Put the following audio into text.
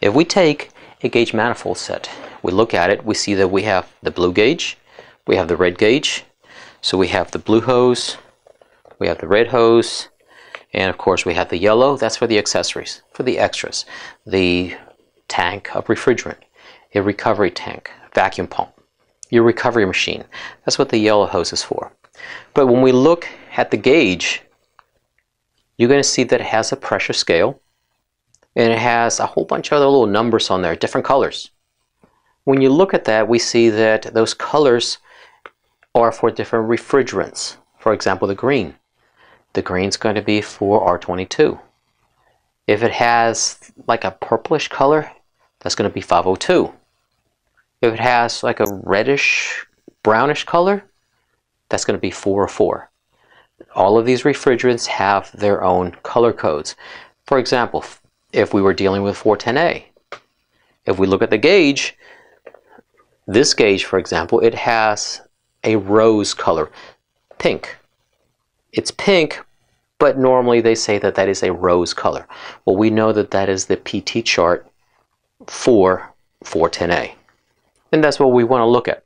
If we take a gauge manifold set, we look at it, we see that we have the blue gauge, we have the red gauge, so we have the blue hose, we have the red hose, and of course we have the yellow, that's for the accessories, for the extras. The tank of refrigerant, a recovery tank, vacuum pump, your recovery machine. That's what the yellow hose is for. But when we look at the gauge, you're going to see that it has a pressure scale and it has a whole bunch of other little numbers on there, different colors. When you look at that, we see that those colors are for different refrigerants. For example, the green. The green's going to be for R22. If it has like a purplish color, that's going to be 502. If it has like a reddish, brownish color, that's going to be 404. All of these refrigerants have their own color codes. For example, if we were dealing with 410A, if we look at the gauge, this gauge, for example, it has a rose color, pink. It's pink, but normally they say that that is a rose color. Well, we know that that is the PT chart for 410A. And that's what we want to look at.